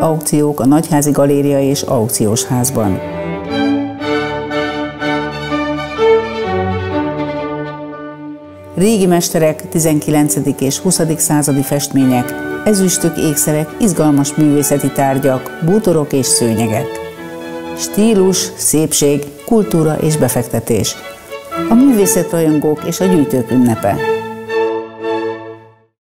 Aukciók a Nagyházi Galéria és Aukciós Házban. Régi mesterek, 19. és 20. századi festmények, ezüstök, ékszerek, izgalmas művészeti tárgyak, bútorok és szőnyegek. Stílus, szépség, kultúra és befektetés. A művészetrajongók és a gyűjtők ünnepe.